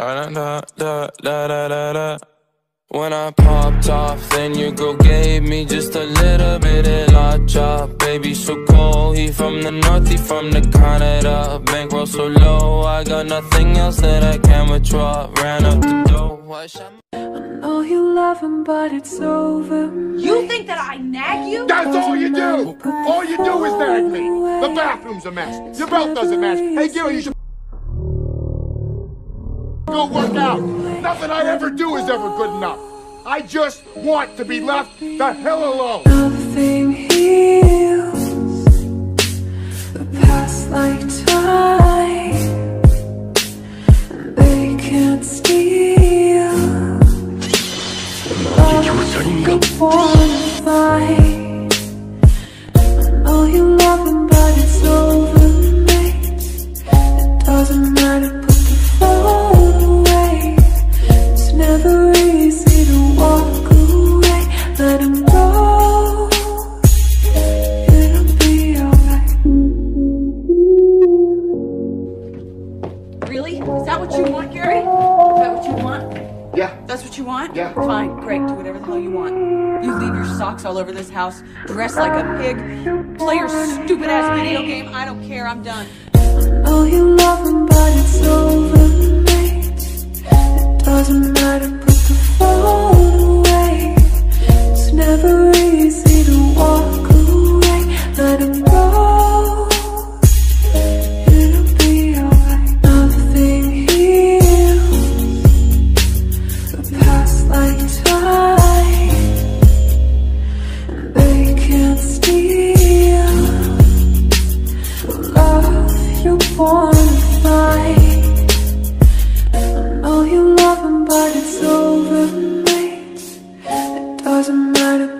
When I popped off, then your girl gave me just a little bit of la chop. Baby, so cold, he from the north, he from the Canada. Bankroll so low, I got nothing else that I can withdraw. Ran up the dough, I I know you love him, but it's over. You think that I nag you? That's all you do! All you do is nag me. The bathroom's a mess. Your belt doesn't match. Hey, Gary, you should go work Nothing I ever do is ever good enough. I just want to be left the hell alone. Nothing heals the past like time. They can't steal. Love, born to find. Is that what you want, Gary? Is that what you want? Yeah. That's what you want? Yeah. Fine, Great. do whatever the hell you want. You leave your socks all over this house, dress like a pig, play your stupid ass video game. I don't care, I'm done. Oh, you love him, but it's so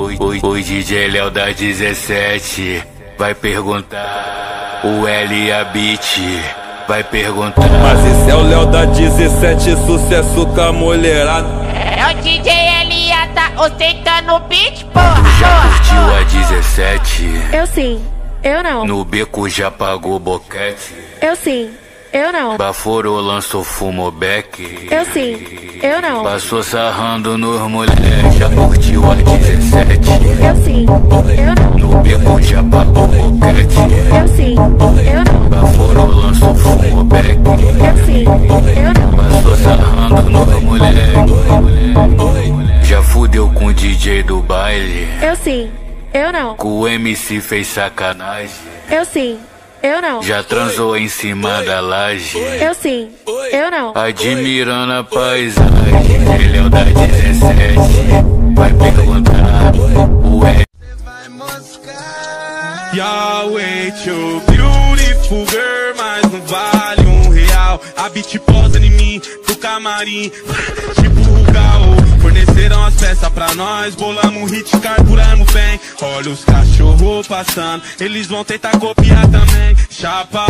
O, DJ Léo da 17 vai perguntar. O L a Beat vai perguntar. Mas esse é o Léo da 17, sucesso com a mulherada. É o DJ Elia tá ostentando o beat, porra. Já curtiu a 17? Eu sim, eu não. No beco já pagou boquete? Eu sim. Eu não. Baforou, lançou fumo back. Eu sim, eu não. Passou sarrando nos moleques, já curtiu a 17. Mas tô sarrando no moleque Já fudeu com o DJ do baile Eu sim, eu não Com o MC fez sacanagem Eu sim, eu não Já transou em cima da laje Eu sim, eu não Admirando a paisagem Ele é o da 17 Vai perguntar o moscar. Yahweh, your beautiful girl beat posa em mim, do camarim, tipo Rugal. Forneceram as peças pra nós, bolamos um hit, carburamos bem. Olha os cachorro passando, eles vão tentar copiar também. Chapa.